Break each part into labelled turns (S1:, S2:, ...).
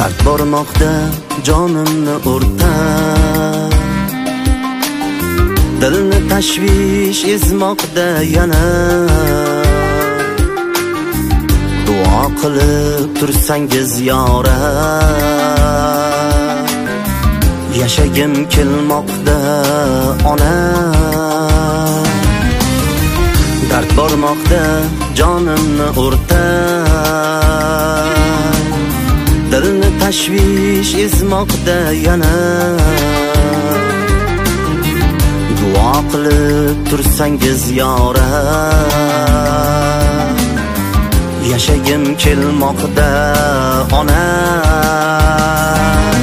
S1: Dard bormoqda jonimni o'rtab dilni tashvish ezmoqda yana. Duo qilib tursangiz yora. Yashagim kelmoqda ona. Dard bormoqda jonimni o'rtab tashvish ezmoqda yana. Duo qilib tursangiz yora. Yashagim kelmoqda ona. ona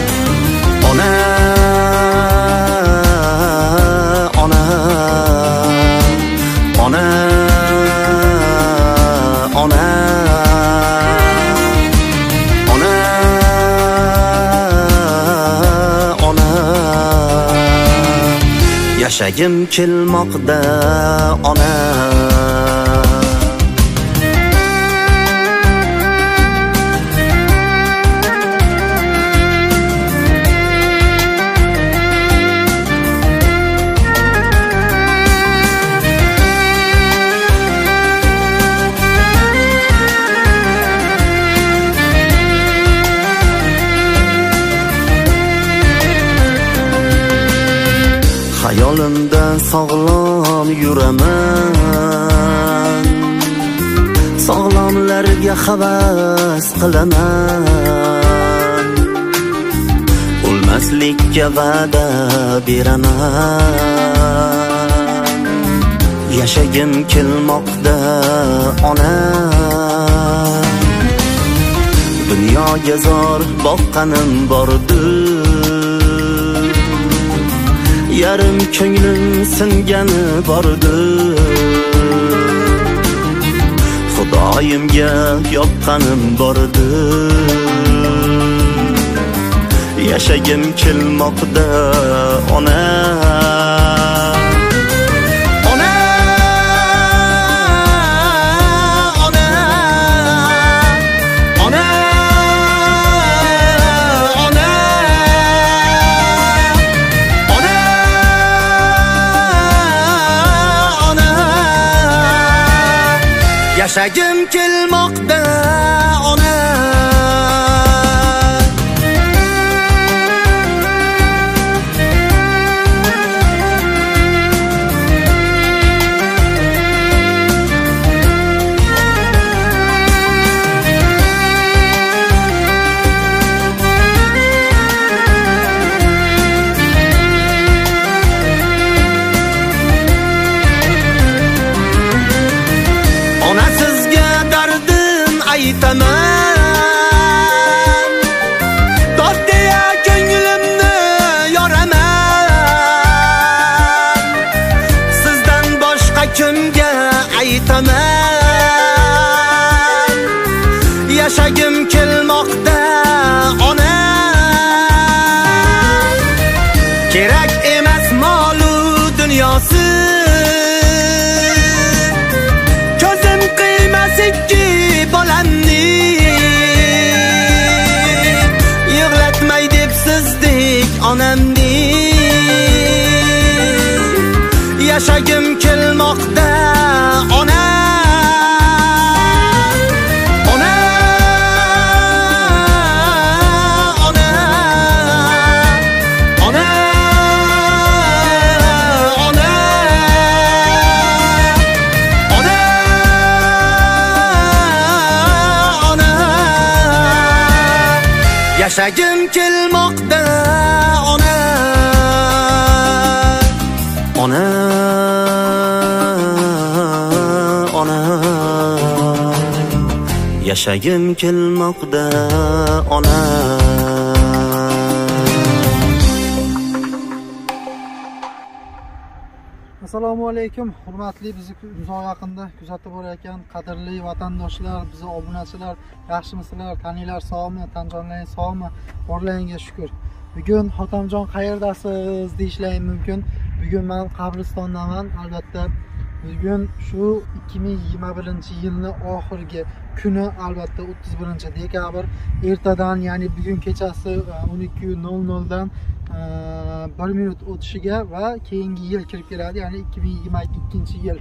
S1: yashagim kelmoqda onam. Xayolimda sog'lom yuraman. Sog'lomlarga havas qilaman. O'lmaslikka va'da beraman. Yashagim kelmoqda ona. Dunyoga zor boqqanim bordir. Yarim ko'nglim singani bordi. Xudoyimga yoqqanim bordi. Yashagim kelmoqda ona. Yashagim yashagim kelmoqda ona. Ona. Ona. Yashagim kelmoqda ona.
S2: Assalomu alaykum hurmatli bizni uzoq yaqinda kuzatib borayotgan qadrli vatandoshlar bizni obunachilar yaxshimisizlar taninglar sog'mi tanjonlaring sog'mi? Borlaringga shukur. Bugun hotamjon qayerdasiz deyishlaring mumkin. Bugun man qabristondaman albatta. Bugun shu 2021 yilni oxirgi kuni albatta 31 dekabr. Ertadan ya'ni bugun kechasi e, 12:00 dan e, bir minut o'tishiga va keyingi yil kirib keladi ya'ni 2022 yil.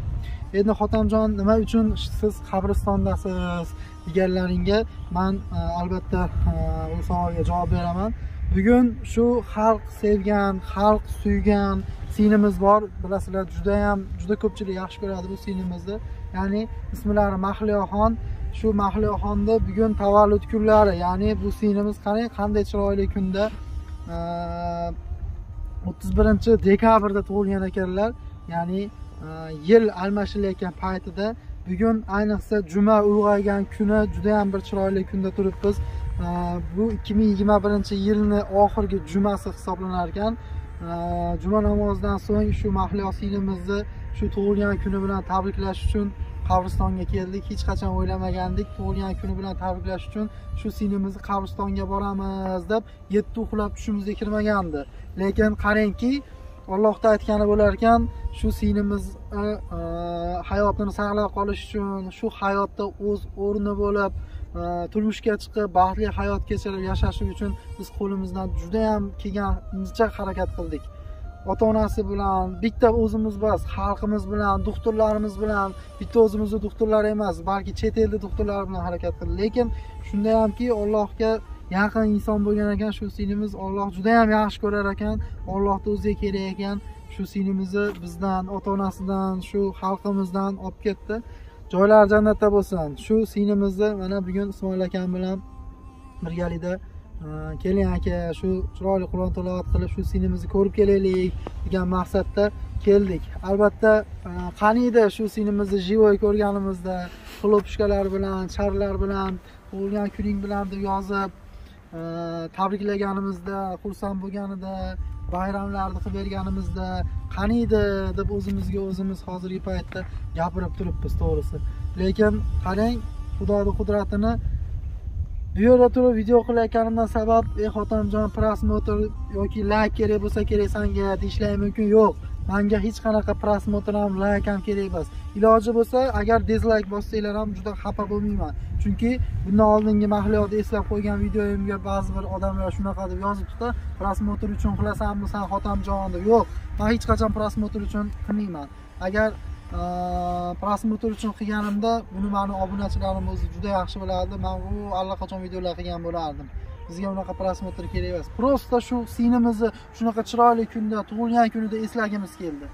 S2: Endi xotamjon nima uchun siz qabristondasiz deganlaringga man e, albatta e, bu savolga javob beraman. Bugun shu xalq sevgan xalq suygan sinimiz bor. Bilasizlar judayam juda ko'pchilik yaxshi ko'radi bu sinimizni. Ya'ni ismlari mahliyoxon. Shu mahliyoxonni bugun tavallud kunlari. Ya'ni bu sinimiz qarang qanday chiroyli kunda. E, o'ttiz birinchi dekabrda tug'ilgan ekanlar. Ya'ni yil almashilayotgan paytida bugun ayniqsa juma ulg'aygan kuni judayam bir chiroyli kunda turibmiz. E, bu 2021 yilni oxirgi jumasi hisoblanar ekan juma namozidan so'ng shu mahliyo singlimizni shu tug'ilgan kuni bilan tabriklash uchun qabristonga keldik. Hech qachon o'ylamagandik tug'ilgan kuni bilan tabriklash uchun shu singlimizni qabristonga boramiz deb yetti uxlab tushimizga kirmagandi lekin qarangki ollohda aytgani bo'lar ekan shu singlimizni e, e, hayotini saqlab qolish uchun shu hayotda o'z o'rni bo'lib turmushga chiqib baxtli hayot kechirib yashashi uchun biz qo'limizdan judayam kelgancha harakat qildik. Ota onasi bilan bitta o'zimiz emas xalqimiz bilan doktorlarimiz bilan bitta o'zimizni doktorlar emas balki chet elda doktorlar bilan harakat qildik. Lekin shundayamki allohga yaqin inson bo'lgan ekan shu singlimiz olloh judayam yaxshi ko'rar ekan ollohni o'ziga kerak ekan. Shu singlimizni bizdan ota onasidan shu xalqimizdan olib ketdi. Joylari jannatda bo'lsin. Shu singlimizni mana bugun ismoil akam bilan birgalikda e, keling aka shu chiroyli qur'on tilovat qilib shu singlimizni ko'rib kelaylik degan maqsadda keldik. Albatta e, qaniydi shu singlimizni живой ko'rganimizda xlopishkalar bilan sharlar bilan tug'ilgan kuning bilan deb yozib e, tabriklaganimizda xursand bo'lganida bayramlarni qilib berganimizda qaniydi deb o'zimizga o'zimiz hozirgi paytda gapirib turibmiz to'g'risi. Lekin qarang xudoni qudratini bu yerda turib video qilayotganimdan sabab ey xotinjon prosmotr yoki layk kerak bo'lsa kerak sanga deyishlari mumkin yo'q. Manga hech qanaqa просмотр ham layk ham kerak emas. Iloji bo'lsa agar dizlayk bossanglar ham juda xafa bo'lmayman. Chunki bundan oldingi mahliyoda eslab qo'ygan videoyimga ba'zi bir odamlar shunaqa deb yozibdida просмотр uchun qilasanmi san xotamjon deb. Yo'q man hech qachon просмотр uchun qilmayman. Agar просмотр uchun qilganimda buni mani obunachilarim o'zi juda yaxshi biladi man u allaqachon videolar qilgan bo'lardim. Bizga unaqa prosmotr kerak emas. Просто shu singlimizni shunaqa chiroyli kunda tug'ilgan kunida eslagimiz keldi.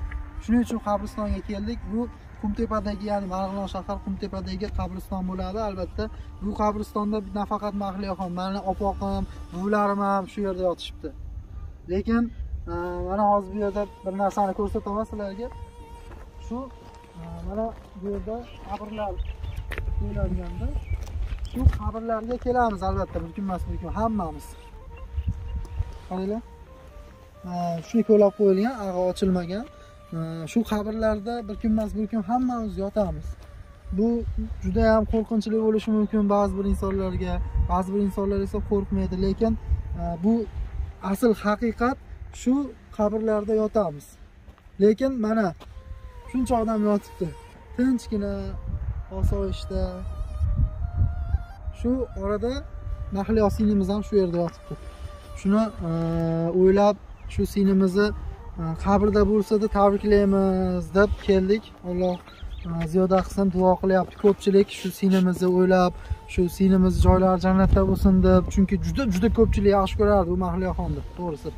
S2: Shuning uchun qabristonga keldik. Bu qumtepadagi ya'ni marg'ilon shahar qumtepadagi qabriston bo'ladi. Albatta bu qabristonda nafaqat mahliyoxon mani opoqim buvilarim ham shu yerda yotishibdi. Lekin e, mana hozir bu yerda bir narsani ko'rsataman sizlarga. Shu e, mana bu yerda qabrlar qo'yiladiganda shu qabrlarga kelamiz albatta bir kun emas bir kun hammamiz. Qaranglar shuni ko'lab qo'yilgan ag'i ochilmagan. Shu qabrlarda bir kun emas bir kun hammamiz yotamiz. Bu juda ham qo'rqinchli bo'lishi mumkin ba'zi bir insonlarga. Ba'zi bir insonlar esa qo'rqmaydi lekin bu asl haqiqat shu qabrlarda yotamiz. Lekin mana shuncha odam yotibdi. Tinchgina osoyishta shu orada nahliyo singlimiz ham shu yerda yotibdi. Shuni e, o'ylab shu singlimizni e, qabrda bo'lsa-da tabriklaymiz deb keldik. Alloh e, ziyoda qilsin duo qilyapti. Ko'pchilik shu singlimizni o'ylab shu singlimiz joylari jannatda bo'lsin deb chunki juda juda ko'pchilik yaxshi ko'rardi u mahliyoxonni to'g'risi.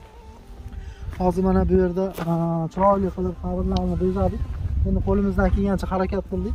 S2: Hozir mana bu yerda chiroyli qilib qabrlarni bezadik endi qo'limizdan kelgancha harakat qildik.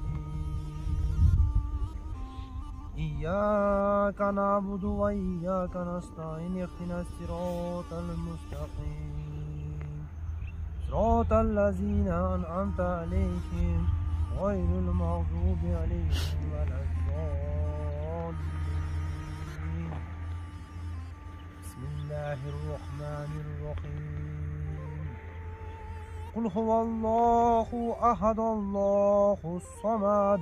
S3: إياك نعبد وإياك نستعين اهدنا الصراط المستقيم. صراط الذين أنعمت عليهم غير المغضوب عليهم ولا الضالين. بسم الله الرحمن الرحيم. قل هو الله أحد الله الصمد.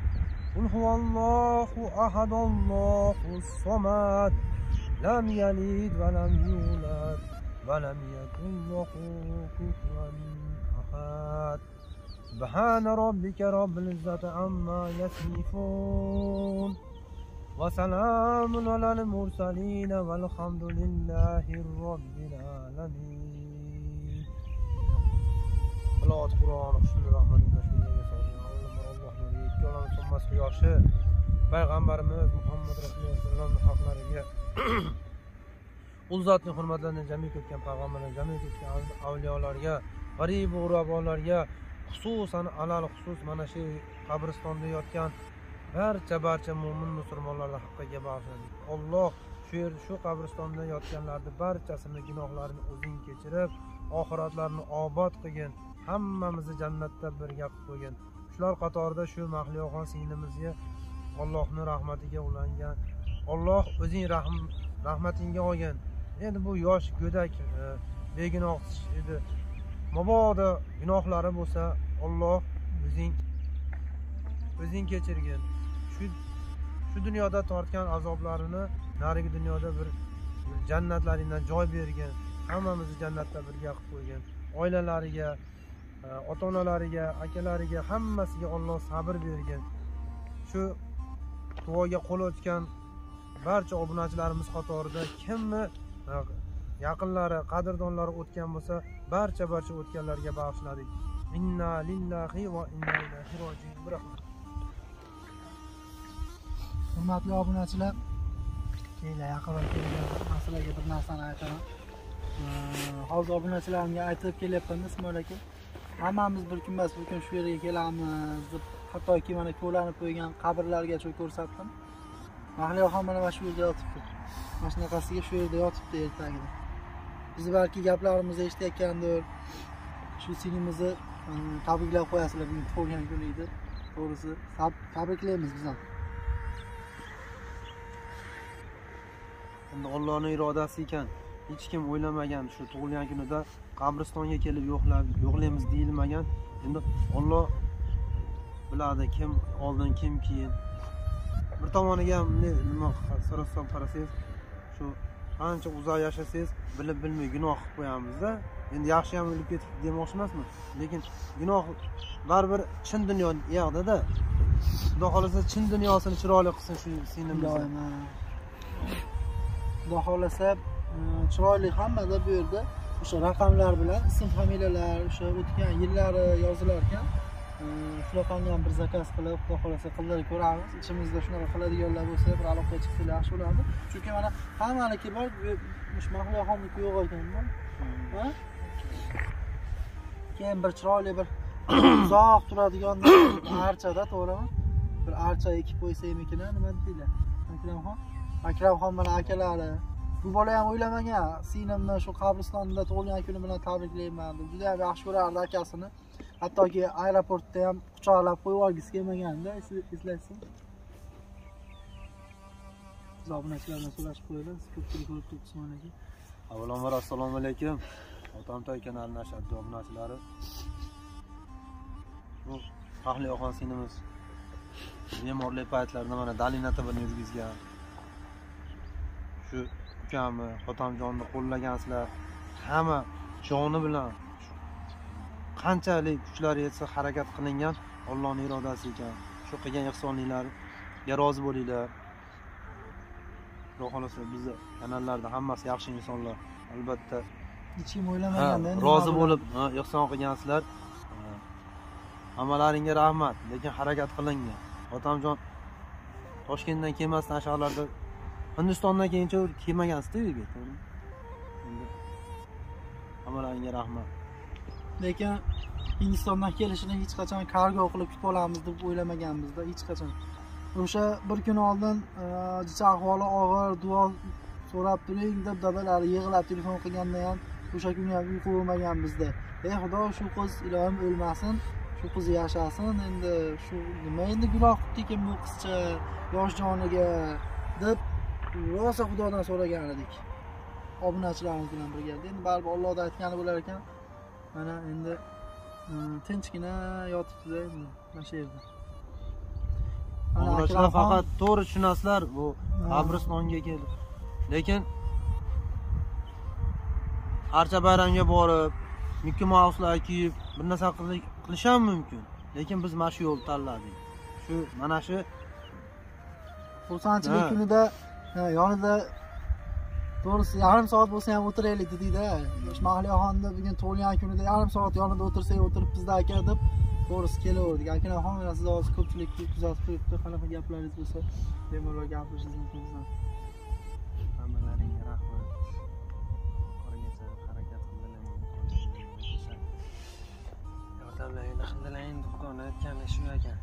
S3: قل هو الله أحد الله الصمد لم يلد ولم يولد ولم يكن له كفوا أحد. سبحان ربك رب العزة عما يصفون. وسلام على المرسلين والحمد لله رب العالمين. Qur'on shunday rahmatli tashkiliga solgan Alloh nuriga ikki quyoshi payg'ambarimiz Muhammad rasululloh sallallohu haqlariga u zotning hurmatlarini jamiki o'tgan payg'ambarlar jamiki o'tgan avliyolarga g'arib g'urabolarga xususan alal xusus mana shu qabristonda yotgan barcha barcha mo'min musulmonlarni haqqiga bag'ishladi alloh shu yer shu qabristonda yotganlarni barchasini gunohlarini o'zing kechirib oxiratlarini obod qilgin. Hammamizni jannatda birga qilib qo'ygin. Shular qatorida shu mahliyoxon singlimizga ollohni rahmatiga ulangan olloh o'zing rahm rahmatingga olgin endi bu yosh go'dak e, begunoh edi. Mabodo gunohlari bo'lsa olloh o'zing o'zing kechirgin. Shu shu dunyoda tortgan azoblarini narigi dunyoda bir jannatlaringdan joy bergin. Hammamizni jannatda birga qilib qo'ygin. Oilalariga ota onalariga akalariga hammasiga olloh sabr bergin. Shu duoga qo'l o'tgan barcha obunachilarimiz qatorida kimni e, yaqinlari qadrdonlari o'tgan bo'lsa barcha barcha o'tganlarga bag'ishladik. Inna lillahi va inna ilayhi rojiun.
S2: Hurmatli obunachilar kelinglar yaqinroq kelgan masalaga bir narsani aytaman. Hozir obunachilarimga aytib kelyapman ismoil aka. Hammamiz bir kun emas bir kun shu yerga kelamiz deb hattoki mana ko'lanib qo'ygan qabrlargacha ko'rsatdim. Mahliyoxon mana mana shu yerda yotibdi. Mana shunaqasiga shu yerda yotibdi ertagida. Bizni balki gaplarimizni eshitayotgandir. Shu singlimizni e, tabriklab qo'yasizlar bugun tug'ilgan kuni to'g'risi tabriklaymiz biz ham.
S3: Endi ollohni irodasi ekan. Hech kim o'ylamagan shu tug'ilgan kunida qabristonga kelib yo'qlab yo'qlaymiz deyilmagan. Endi olloh biladi kim oldin kim keyin. Bir tomoniga ham nima sarosab qarasangiz shu ancha uzoq yashasangiz bilib bilmay gunoh qilib qo'yamizda. Endi yaxshi ham o'lib ketibdi demoqchi emasman lekin gunoh baribir chin dunyo yoqdada xudo xohlasa chin dunyosini chiroyli qilsin shu
S2: singlimiz xudo xohlasa e, chiroyli hammada bu yerda o'sha raqamlar bilan ism familiyalar o'sha o'tgan yillari yozilar ekan shunaqani ham bir zakaz qilib xudo xohlasa qildirib ko'ramiz. Ichimizda shunaqa qiladiganlar bo'lsa bir aloqaga chiqsalar yaxshi bo'lardi. Chunki mana hammaniki bor mahliyoxonniki yo'q ekanda Ha? keyin bir chiroyli bir uzoq turadigan archada to'g'rimi? Bir archa ekib qo'ysakmikin nima deydilar akramxon akramxon bilan akalari. Bu bola ham o'ylamagan singlimni shu qabristonda tug'ilgan kuni bilan tabriklayman. Deb juda ham yaxshi ko'rardi akasini. Hattoki aeroportda ham quchoqlab qo'yib olgisi kelmaganda es- eslaysiz. Biz obunachilar bilan so'rashib qo'yamiz ko'pchilik ko'rib turibdi usmon aka
S3: avvalambor assalomu alaykum. Otamtoy kanalini ashaddiy obunachilari. Bu ahliyoxon singlimiz bemorlik paytlarida mana dalinata bilan yurgizgan. Shu ukamni hotamjonni qo'llagansizlar hamma joni bilan. Qanchalik kuchlar yetsa harakat qilingan ollohni irodasi ekan. Shu qilgan ehsonliklariga rozi bo'linglar. Xudo xohlasa bizni kanallarda hammasi yaxshi insonlar. Albatta.
S2: Hech kim o'ylamaganda
S3: rozi bo'lib ehson qilgansizlar Ha, hammalaringga rahmat lekin harakat qilingan. Otamjon toshkentdan kelmasdan o'sha yoqlarda hindistondan keyincha kelmagansizda uyga to'g'rimi? Endi hammalaringga rahmat.
S2: Lekin hindistondan kelishini hech qachon kargo qilib kutib olamiz deb o'ylamaganmizda hech qachon. O'sha bir kun oldin e, jicha ahvoli og'ir duo so'rab turing deb dadalari yig'lab telefon qilganda ham o'sha kuni ham uyqu bo'lmagan bizda ey xudo shu qiz ilohim o'lmasin shu qiz yashasin endi shu nima endi gunoh qilibdi ekan bu qizcha yosh joniga deb rosa xudodan so'ragan edik. Obunachilarimiz bilan birga. Endi baribir ollohni aytgani bo'lar ekan. Mana endi mm, tinchgina yotibdida endi. Mana shu yerda.
S3: Obunachilar faqat to'g'ri tushunasizlar bu qabristonga keldi. Lekin archa bayramga borib micky mauslar kiyib bir narsa qili- qilish ham mumkin. Lekin biz mana shu yo'lni tanladik. Shu mana shu
S2: xursandchilik kunida ha, yonida to'g'risi yarim soat bo'lsa ham o'tiraylik dedikda mahliyaxonni bugun tug'ilgan kunida yarim soat yonida o'tirsak o'tiribmizda aka deb to'g'risi kelaverdik. Akaxon mana siz hozir ko'pchilik kuzatib turibdi qanaqa gaplaringiz bo'lsa bemalol gapirishingiz mumkin bizdan
S4: hammalaringga rahmat. Oxirigacha harakat qildilaring yordamlaringni qildilaring deb xudoni aytgani shu ekan.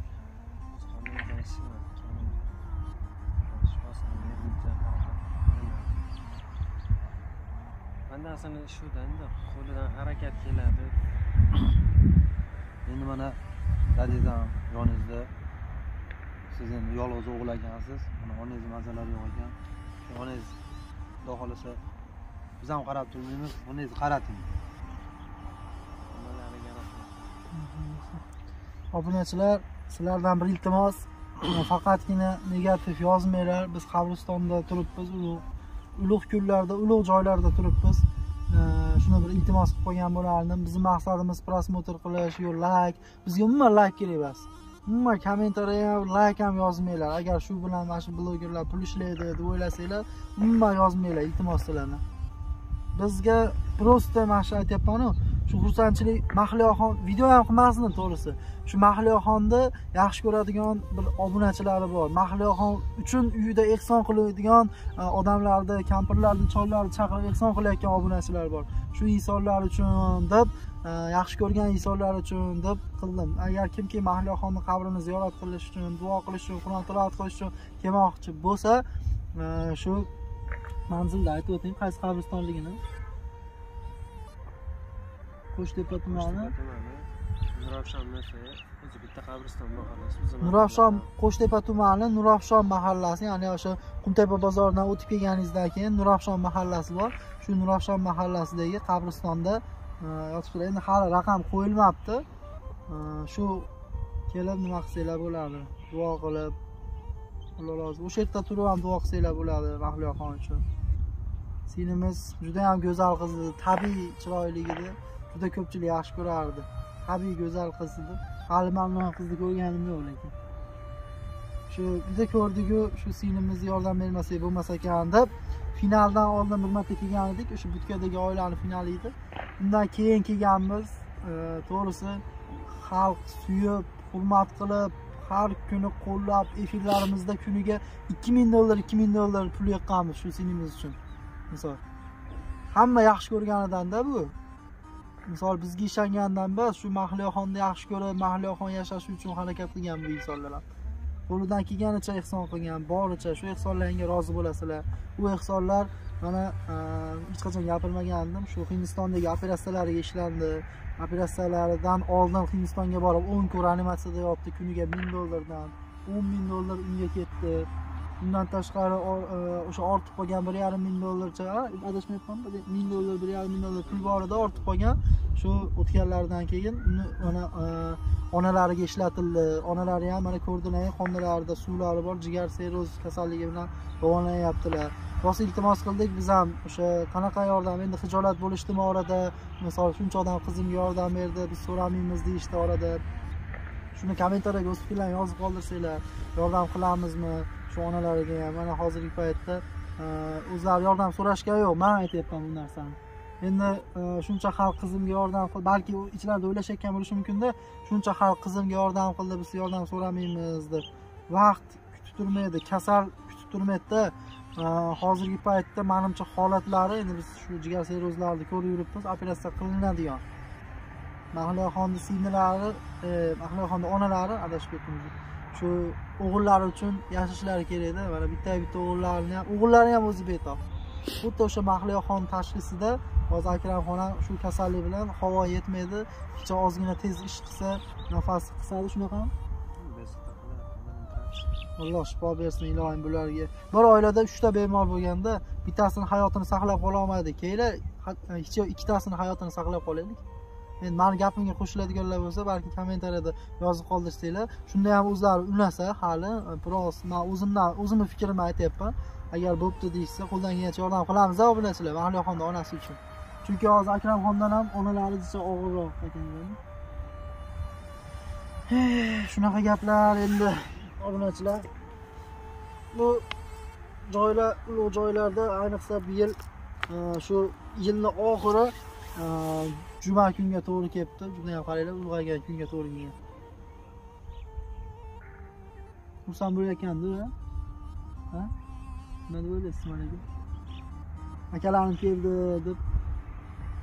S4: Qonun aytishimi qilaman bandasini shuda endi qo'lidan harakat keladi.
S3: Endi mana dadingiz ham yoningizda siz endi yolg'iz o'g'il ekansiz mana onangiz mazalari yo'q ekan. Onangiz xudo xohlasa biz ham qarab turmaymiz onangizni qarating
S2: obunachilar sizlardan bir iltimos faqatgina negativ yozmanglar biz qabristonda turibmiz ulug' ulug' kunlarda ulug' joylarda turibmiz. Shuni bir iltimos qilib qo'ygan bo'lardim. Bizni maqsadimiz prosmotr qilish yo layk bizga umuman layk kerak emas. Umuman kommentariya ham layk ham yozmanglar. Agar shu bilan mana shu blogerlar pul ishlaydi deb o'ylasanglar umuman yozmanglar iltimos sizlarni bizga просто mana shu aytyapmanu shu xursandchilik mahliyoxon video ham qilmasdim to'g'risi. Shu mahliyoxonni yaxshi ko'radigan bir obunachilari bor. Mahliyoxon uchun uyida ehson qiladigan e, odamlarni kampirlarni chollarni chaqirib ehson qilayotgan obunachilar bor. Shu insonlar uchun deb e, yaxshi ko'rgan insonlar uchun deb qildim. Agar kimki mahliyoxonni qabrini ziyorat qilish uchun duo qilish uchun qur'on tilovat qilish uchun kelmoqchi bo'lsa e, shu manzilni aytib o'ting qaysi qabristonligini. Qo'shtepa tumani
S4: nurafshon o'zi bitta qabriston mahallasi
S2: nurafshon qo'shtepa tumani nurafshon mahallasi ya'ni o'sha qumtepa bozoridan o'tib kelganingizdan keyin nurafshon mahallasi bor. Shu nurafshon mahallasidagi qabristonda e, yotibdilar endi hali raqam qo'yilmabdi. E, shu kelib nima qilsanglar bo'ladi? Duo qilib alloh rozi o'sha yerda turib ham duo qilsanglar bo'ladi mahliyoxon uchun. Singlimiz juda ham go'zal qiz edi tabiiy chiroyli edi juda ko'pchilik yaxshi ko'rardi tabiiy go'zal qiz edi bunaqa qizni ko'rganim yo'q lekin shu biza ko'rdiku shu singlimiz yordam bermasak bo'lmas ekan deb finaldan oldin bir marta kelgan edik o'sha butkadagi oilani finali edi undan keyin kelganmiz E, to'g'risi xalq suyib hurmat qilib har kuni qo'llab efirlarimizda kuniga ikki ming dollar ikki ming dollar pul yiqqanmiz shu singlimiz uchun misol hamma yaxshi ko'rganidanda bu misol bizga ishongandan emas shu mahliyoxonni yaxshi ko'rib mahliyoxon yashashi uchun harakat qilgan bu insonlar. Ham qo'lidan kelganicha ehson qilgan boricha shu ehsonlaringga rozi bo'lasizlar. U ehsonlar mana e, hech qachon gapirmagandim. Shu hindistondagi operatsiyalariga ishlandi. Operatsiyalaridan oldin hindistonga borib o'n kun reanimatsiyada yotdi kuniga ming dollardan. o'n ming dollar unga ketdi. Undan tashqari e, o'sha ortib qolgan bir yarim ming dollarcha adashmayapmanmi ming dollar bir yarim ming dollar pul bor edi ortib qolgan shu o'tganlaridan keyin uni mana e, onalariga ishlatildi. Onalari ham mana ko'rdilar xonalarida suvlari bor jigar seroz kasalligi bilan davolanyaptilar rosa iltimos qildik biz ham. O'sha qanaqa yordam endi hijolat bo'lishdimi orada? Misol shuncha odam qizimga yordam berdi biz so'ramaymiz deyishdi orada. Shuni kommentariyaga o'z fikrlaringni yozib qoldirsanglar yordam qilamizmi? Shu onalariga ham mana hozirgi paytda e, o'zlari yordam so'rashga yo'q man aytyapman bu narsani. Endi e, shuncha xalq qizimga yordam qildi balki ichlarida o'ylashayotgan bo'lishi mumkinda shuncha xalq qizimga yordam qildi biz yordam so'ramaymiz deb. Vaqt kutib turmaydi kasal kutib turmaydida. E, hozirgi paytda manimcha holatlari endi biz shu jigar serozlarni ko'rib yuribmiz operatsiya qilinadigan. Mahliyaxonni singillari mahliyaxonni onalari adashib ketdim shu o'g'illari uchun yashashlari kerakda. Mana bitta bitta o'g'illarini ham o'g'illari ham o'zi betob xuddi o'sha mahliyoxon tashxisida hozir akramxon ham shu kasallik bilan havo yetmaydi. Picha ozgina tez ish qilsa nafas qisadi shunaqami alloh shifo bersin ilohim bularga. Bir oilada uchta bemor bo'lganda bittasini hayotini saqlab qololmadik keyin ikkitasini hayotini saqlab qolaylik. Endi mani gapimga qo'shiladiganlar bo'lsa balki kommentariyada yozib qoldirsanglar shunda ham o'zlari unasa hali e, biroz man o'zimdan o'zimni fikrimni aytyapman. Agar bo'pti deyishsa qo'ldan kelgancha yordam qilamiz obunachilar mahliyoxonni onasi uchun. Chunki hozir akramxondan ham onalari desa og'irroq ekan. Shunaqa gaplar endi obunachilar. Bu joylar ulug' joylarda ayniqsa bu yil e, shu yilni oxiri e, juma kunga to'g'ri kelibdi judayam qaranglar ulg'aygan kunga to'g'ri kelgan. Xursand bo'layotgandi ha? Nima deb o'ylaysiz mana akalarim keldi deb.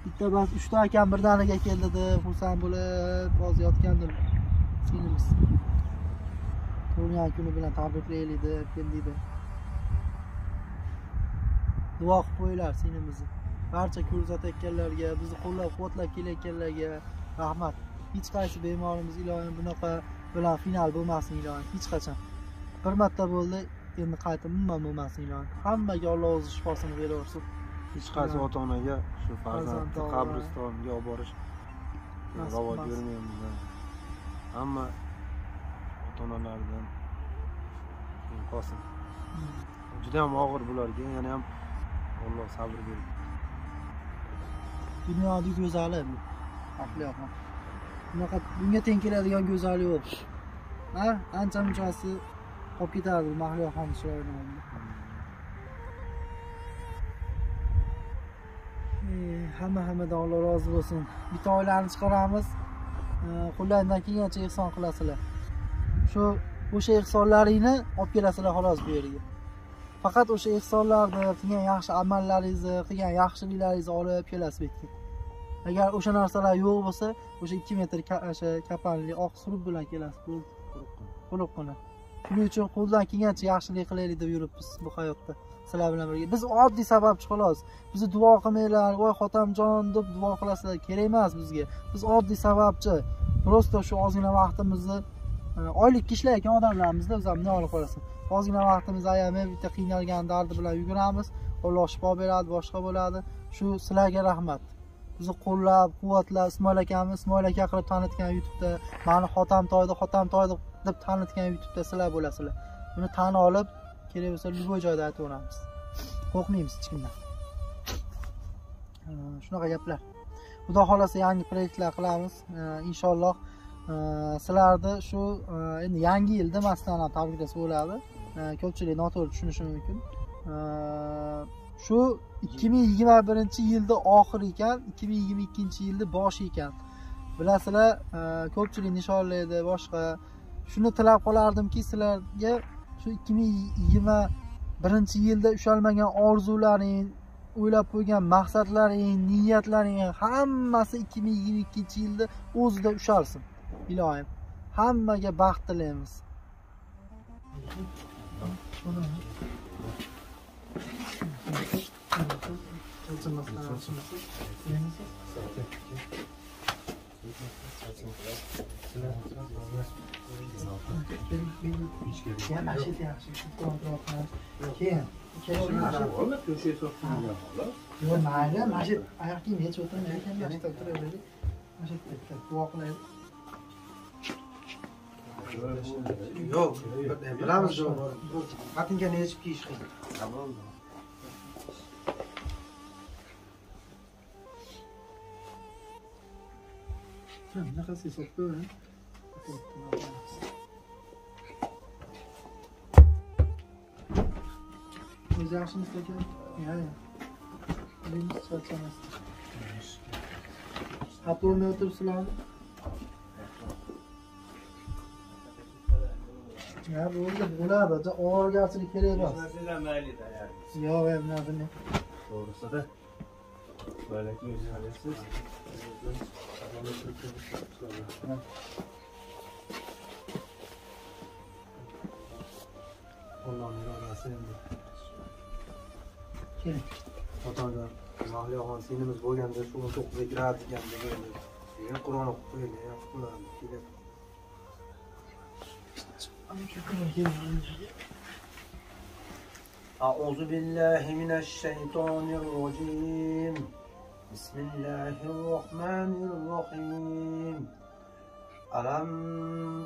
S2: Bitta bas uchta akam birdaniga keldi deb xursand bo'lib hozir yotgandim. Singlimiz tug'ilgan kuni bilan tabriklaylik deb keldik deb duo qilib qo'yinglar singlimizni barcha ko'z uzatayotganlarga bizni qo'llab quvvatlab kelayotganlarga rahmat. Hech qaysi bemorimiz iloyim bunaqa bilan final bo'lmasin iloyim hech qachon. Bir marta bo'ldi endi qayta umuman bo'lmasin iloyim. Hammaga alloh o'zi shifosini beraversin.
S3: Hech qaysi ota onaga shu
S2: Farzand
S3: farzandni qabristonga olib borish ravo ko'rmaymiz hamma ota onalardan qolsin. Juda ham og'ir bularga yana ham alloh sabr bersin
S2: dunyoning go'zali. Bu ahliyoxon bunaqa bunga teng keladigan go'zal yo'q. Ha? Ancha munchasi qolib ketadi bu mahliyoxon chiroyli Eh, hamma hammadan alloh rozi bo'lsin. Bitta oilani chiqaramiz. Eh, qo'llaringdan kelgancha ehson qilasizlar. Shu o'sha ehsonlaringni olib kelasizlar xolos bu yerga. Faqat o'sha ehsonlarni qilgan yaxshi amallaringizni qilgan yaxshiliklaringizni olib kelasiz bu yerga. Agar o'sha narsalar yo'q bo'lsa o'sha ikki metr o'sha kapanli oq surib bilan kelasiz bo'ldi quruqqina shuning uchun qo'ldan kelgancha yaxshilik qilaylik deb yuribmiz bu hayotda sizlar bilan birga. Biz oddiy sababchi xolos bizni duo qilmanglar voy xotamjon deb duo qilasizlar kerak emas bizga. Biz oddiy sababchi просто shu ozgina vaqtimizni e, oylikka ishlayotgan odamlarimizda o'zi ham olib qolasan. Ozgina vaqtimizni ayamay bitta qiynalgan dardi bilan yuguramiz. Alloh shifo beradi boshqa bo'ladi. Shu sizlarga rahmat. Bizni qo'llab quvvatlab ismoil akamiz ismoil aka qilib tanitgan youtubeda mani xotam toydi xotam toydi deb tanitgan youtubeda sizlar bo'lasizlar. Buni tan olib kerak bo'lsa любой joyda aytaveramiz qo'rqmaymiz hech kimdan. Shunaqa gaplar. Xudo xohlasa yangi proyektlar qilamiz. Inshaalloh sizlarni shu endi yangi yil demasdan ham tabriklasa bo'ladi. Ko'pchilik noto'g'ri tushunishi mumkin shu ikki ming yigirma birinchi yilni oxiri ekan ikki ming yigirma ikkinchi yilni boshi ekan. Bilasizlar e, ko'pchilik nishonlaydi boshqa. Shuni tilab qolardimki sizlarga shu ikki ming yigirma birinchi yilda ushalmagan orzularing o'ylab qo'ygan maqsadlaring niyatlaring hammasi ikki ming yigirma ikkinchi yilda o'zida ushalsin. Ilohim hammaga baxt tilaymiz. Keyin yo'q mayli mana shu oyoq kiyim yechib o'tirmay ekan yaxshilab turaveraylik mana shu yerda duo qilaylik
S3: yo'q bilamiz yo'q botinkani yechib kiyish qiyin
S2: Nefesi sok böyle. Özelsin istedim. Yani. Benim saçamaz. Hapur ne otursun lan? Ya bu oldu bu ne abi? Ağır gelsin bir kere bas. Ya ben ne Doğrusu da kerak emas yo'q e bunaqa ne
S4: to'g'risida boylikni o'zingiz bilasiz
S3: Allohning irodasi endi
S2: keling
S3: otajon mahliyoxon singlimiz bo'lganda shu o'n to'qqizga kiradi deganda bo'ldi keyin qur'on o'qib qo'ydi yaxshi bo'lardi keyin أعوذ بالله من الشيطان الرجيم. بسم الله الرحمن الرحيم. ألم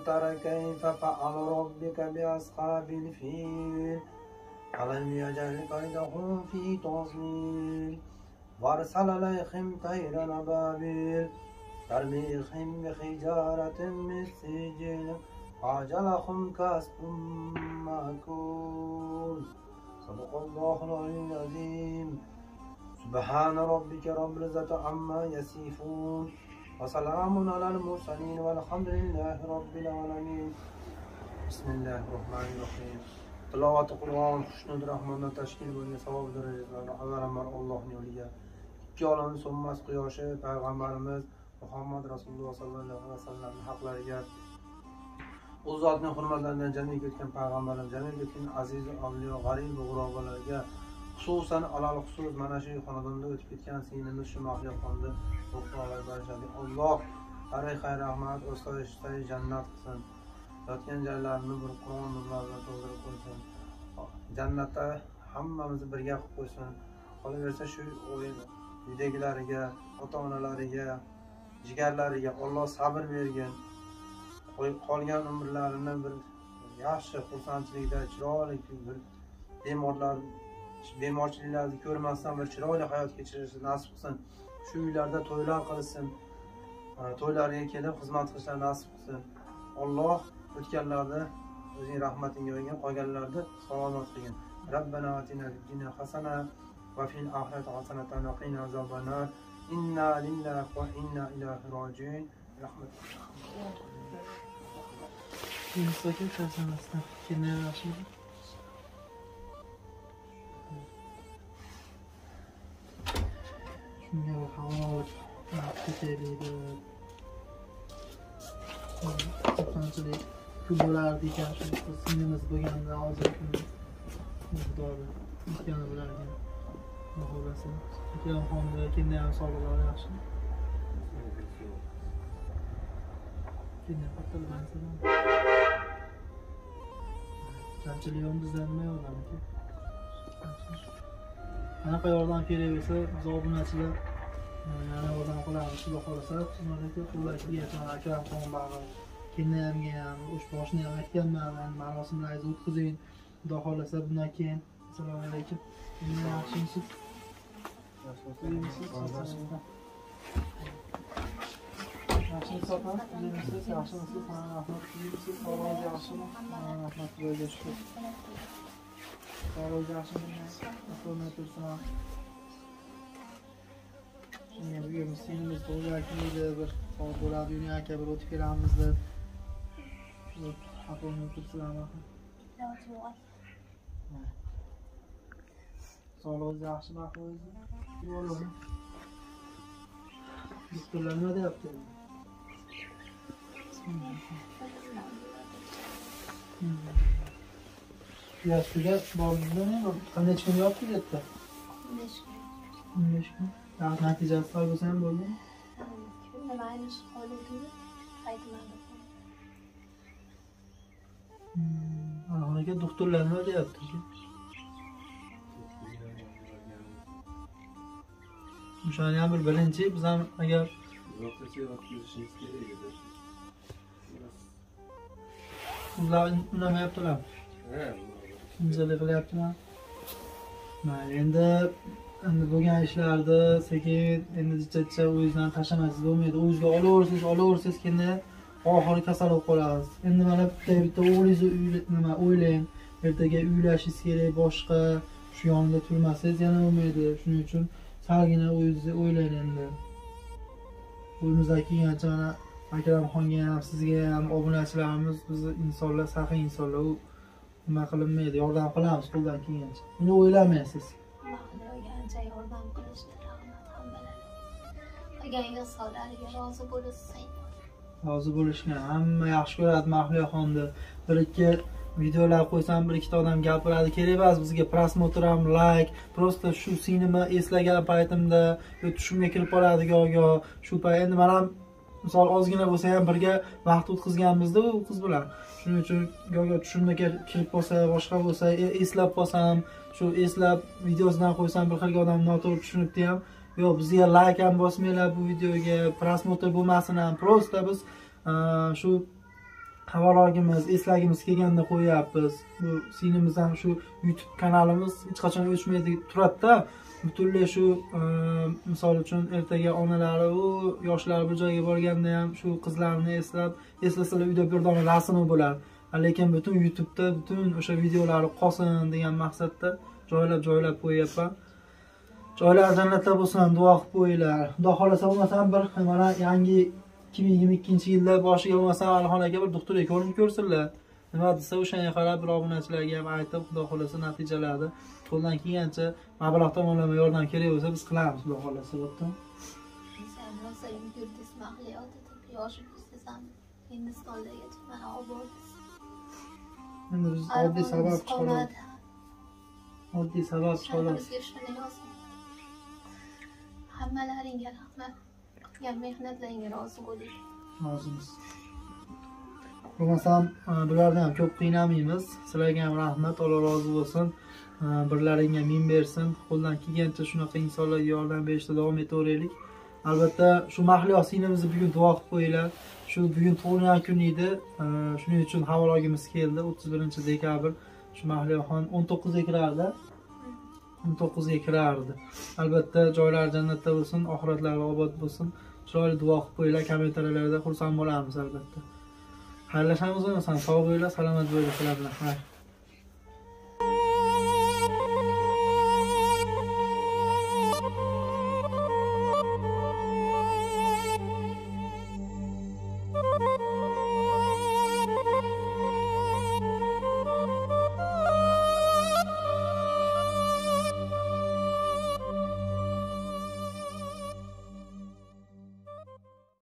S3: تر كيف فعل ربك بأصحاب الفيل؟ ألم يجعل كيدهم في تضليل؟ وأرسل عليهم طيرا أبابيل ترميهم بحجارة من سجيل عجلهم كسب مأكول. صدق الله العلي العظيم سبحان ربك رب العزة عما يصفون وسلام على المرسلين والحمد لله رب العالمين بسم الله الرحمن الرحيم tilovati qur'on husnud rahmondan tashkil bo'lgan savob darajalarini avvalambor allohni yo'liga ikki olamni so'nmas quyoshi payg'ambarimiz muhammad rasululloh sollallohu alayhi vasallamni haqlariga u zotning hurmatlaridan jannatga o'tgan payg'ambarlar jannatga o'tgan aziz avliyo g'arib g'urobalarga xususan alal xusus mana shu xonadonda o'tib ketgan singlimiz shu mahliyoxonni to'qroqlar barishadi alloh xayr xayr rahmat osoyishtay jannat qilsin. Yotgan joylarini bir qur'on nurlari bilan to'ldirib qo'ysin. Jannatda hammamizni birga qilib qo'ysin. Qolaversa shu uydagilariga ota onalariga jigarlariga olloh sabr bergin. qolgan umrlarini bir yaxshi xursandchilikda chiroyli bir bemorlar bemorchiliklarni ko'rmasdan bir chiroyli hayot kechirishni nasib qilsin shu uylarda to'ylar qilsin to'ylariga kelib xizmat qilishlarini nasib qilsin olloh o'tganlarni o'zing rahmatingga olgin qolganlarni salomat qilgin ربنا آتنا في الدنيا حسنة وفي الآخرة حسنة وقنا عذاب النار إنا لله وإنا إليه راجعون He
S2: was looking for some of the stuff. You know, actually. No, how old after baby the qanchalik pul bo'lardi ekan shu singlimiz bo'lganda hozir xudoni ekani bilarkan xohlasa akam homila kelin ham sog'liqlari yaxshi kelin kattalar bizdan nima yordamki qanaqa yordam kerak bo'lsa biz obunachilar yana yordam qilamiz xudo xohlasa qo'llashga akramxon baribir kelinamga ham o'sha boshini ham aytganman man marosimlaringizni o'tkazing xudo xohlasa bundan keyin assalomu alaykum yaxshimisiz yaxshimisiz yaxshimisiz opa sizmisiz yaxshimisiz ha rahmat sizmisiz sog'lig'ingiz yaxshimi ha rahmat xudoga shukur sog'lig'ingiz yaxshimi ko'rmay tursin Yine bugün sinimiz tug'ilgankunida bir soat bo'ladi uni aka bir o'tib kelamiz deb xafa tursinlar sog'lig'ingiz yaxshimi ahvolingiz yo'q doktorlar nima deyapti Yaşlıga bormizmi? Qanday kun yopdi yerda? 15 kun. Yaxshi natijasi sal bo'lsa ham bo'ldimi? Anaqa doktorlar nima deyapti? O'shani ham bir birinchi biz ham agar ular unamayaptilar. Injalik qilyaptilar. Mayli, endi endi bo'lgan ishlarni sekin endi jicha o'zingizdan tashlamaysiz bo'lmaydi. O'zingizga olaversangiz, olaversangiz keyin oxiri kasal bo'lib qolasiz. Endi mana bitta bitta o'g'lingizni nima o'ylang. Ertaga uylashingiz kerak, boshqa shu yonida turmasangiz yana bo'lmaydi. Shuning uchun salgina o'zingizni o'ylang endi. Qo'limizdan kelgancha mana Akramxonga ham, sizga ham obunachilarimiz bizni insonlar, saxiy insonlar u nima qilinmaydi, yordam qilamiz qo'ldan kelgancha. Buni o'ylamaysiz.
S5: yordam rahmat qilgan rozi bo'lishsin
S2: rozi bo'lishgan hamma yaxshi ko'radi mahliyaxonni bir ikki videolar qo'ysam bir ikkita odam gapiradi kerak emas bizga prosmotr ham layk просто shu sinimni eslagan paytimda tushimga kirib qoladi goh shu payt endi man ham misol ozgina bo'lsa ham birga vaqt o'tkazganmizda u qiz bilan. Shuning uchun go'yo tushimda kelib kirib qolsa boshqa bo'lsa e, eslab qolsam shu eslab videosidan qo'ysam bir xilga odam noto'g'ri tushunibdi ham yo'q bizga layk ham bosmanglar bu videoga prosmotr bo'lmasin ham просто biz e, shu havolagimiz eslagimiz kelganda qo'yyapmiz. Bu sinimiz ham shu youtube kanalimiz hech qachon o'chmaydi turadida. Butunlay shu e, misol uchun ertaga onalari u yoshlari bir joyga borganda ham shu qizlarini eslab eslasalar uyda bir dona rasmi bo'lar. Lekin butun youtubeda butun o'sha videolari qolsin degan maqsadda joylab joylab qo'yyapman. Joylari jannatda bo'lsin duo qilib qo'yinglar. Xudo xohlasa bo'lmasam bir mana yangi ikki ming yigirma ikkinchi yilda boshiga bo'lmasam alixon aka bir doktorga ko'rinib ko'rsinlar. Nima desa o'shanga qarab bir obunachilarga ham aytib xudo xohlasa natijalarni qo'ldan kelgancha mablag' tomonlama yordam kerak bo'lsa biz qilamiz xudo xohlasa bo'pti.
S5: Sen rosa yugurdiz mahliyo deb yoshingiz desam hindistondagacha mana olib bordiz
S2: endi biz oddiy sabab chiqaramiz oddiy sabab chiqaramiz
S5: hammalaringga rahmat. Qilgan mehnatlaringga rozi bo'ling.
S2: Rozimiz. Bo'lmasam e, bularni ham ko'p qiynamaymiz. Sizlarga ham rahmat. Alloh rozi bo'lsin birlaringga ming bersin qo'ldan kelgancha shunaqa insonlarga yordam berishda davom etaveraylik. Albatta shu mahliyo singlimizni bugun duo qilib qo'yinglar. Shu bugun tug'ilgan kun edi. Shuning uchun havolagimiz keldi o'ttiz birinchi dekabr. Shu mahliyoxon o'n to'qqizga kirardi o'n to'qqizga kirardi albatta joylari jannatda bo'lsin oxiratlari obod bo'lsin. Chiroyli duo qilib qo'yinglar kommentariyalarda xursand bo'lamiz albatta. Xayrlashamiz bo'lmasam sog' bo'linglar salomat bo'linglar sizlar bilan